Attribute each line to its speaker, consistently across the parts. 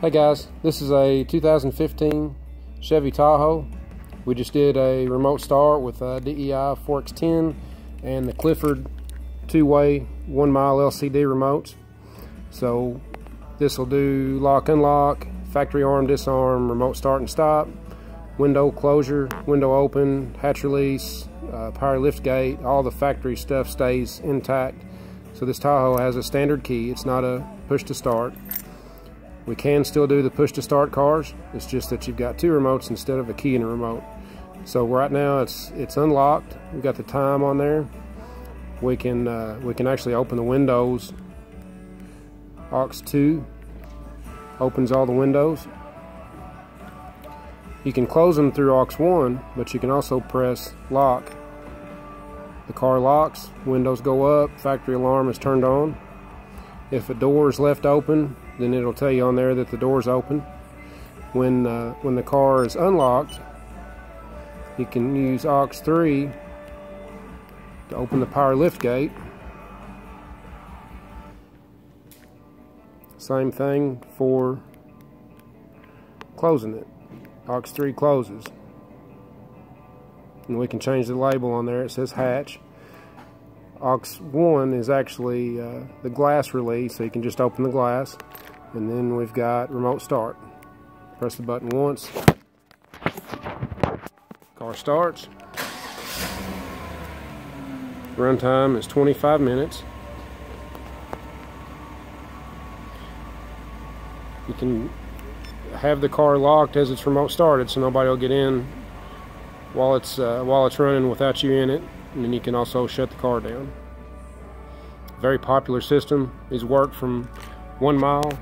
Speaker 1: Hey guys, this is a 2015 Chevy Tahoe. We just did a remote start with a DEI 4X10 and the Clifford two-way one mile LCD remotes. So this will do lock unlock, factory arm disarm, remote start and stop, window closure, window open, hatch release, uh, power lift gate, all the factory stuff stays intact. So this Tahoe has a standard key, it's not a push to start. We can still do the push to start cars. It's just that you've got two remotes instead of a key and a remote. So right now it's it's unlocked. We've got the time on there. We can uh, we can actually open the windows. AUX 2 opens all the windows. You can close them through AUX 1, but you can also press lock. The car locks, windows go up, factory alarm is turned on. If a door is left open, then it'll tell you on there that the door's open. When, uh, when the car is unlocked, you can use AUX 3 to open the power lift gate. Same thing for closing it. AUX 3 closes. And we can change the label on there. It says hatch. AUX 1 is actually uh, the glass release, so you can just open the glass. And then we've got remote start. Press the button once. Car starts. Runtime is 25 minutes. You can have the car locked as it's remote started so nobody will get in while it's uh, while it's running without you in it and then you can also shut the car down. Very popular system. These work from one mile.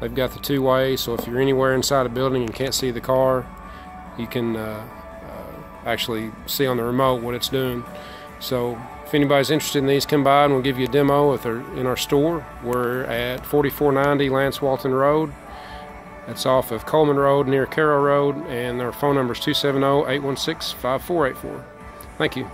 Speaker 1: They've got the two-way, so if you're anywhere inside a building and can't see the car, you can uh, uh, actually see on the remote what it's doing. So if anybody's interested in these, come by and we'll give you a demo if they're in our store. We're at 4490 Lance Walton Road. That's off of Coleman Road near Carroll Road, and our phone number is 270 816 5484. Thank you.